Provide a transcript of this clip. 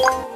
you